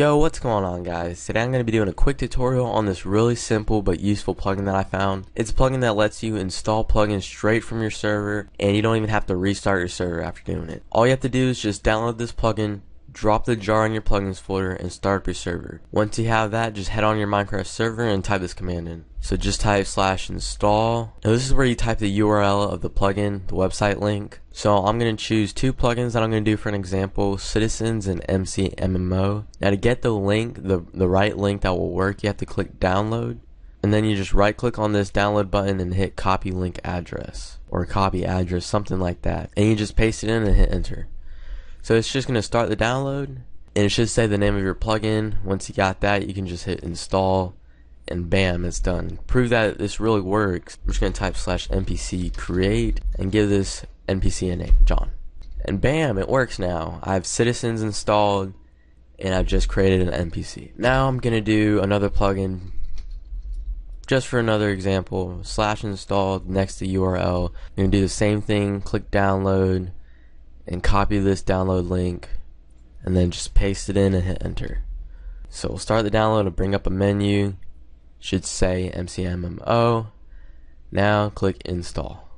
Yo, what's going on guys? Today I'm going to be doing a quick tutorial on this really simple but useful plugin that I found. It's a plugin that lets you install plugins straight from your server and you don't even have to restart your server after doing it. All you have to do is just download this plugin, drop the jar in your plugins folder and start up your server. Once you have that, just head on your Minecraft server and type this command in. So just type slash install. Now this is where you type the URL of the plugin, the website link. So I'm going to choose two plugins that I'm going to do for an example, Citizens and MCMMO. Now to get the link, the, the right link that will work, you have to click download. And then you just right click on this download button and hit copy link address or copy address, something like that. And you just paste it in and hit enter. So it's just going to start the download and it should say the name of your plugin. Once you got that, you can just hit install and bam, it's done. Prove that this really works. I'm just going to type slash npc create and give this npc a name, John. And bam, it works now. I have citizens installed and I've just created an NPC. Now I'm going to do another plugin just for another example, slash installed next to URL. I'm going to do the same thing, click download, and copy this download link and then just paste it in and hit enter. So we'll start the download and bring up a menu. Should say MCMMO. Now click install.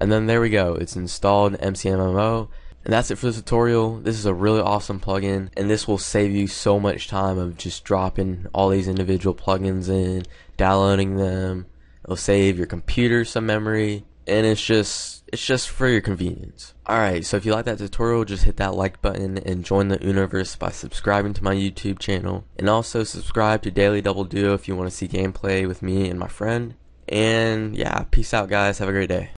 And then there we go. It's installed MCMMO. And that's it for this tutorial. This is a really awesome plugin and this will save you so much time of just dropping all these individual plugins in, downloading them. It'll save your computer some memory and it's just it's just for your convenience. Alright, so if you like that tutorial, just hit that like button and join the Unoverse by subscribing to my YouTube channel. And also subscribe to Daily Double Duo if you want to see gameplay with me and my friend. And yeah, peace out guys, have a great day.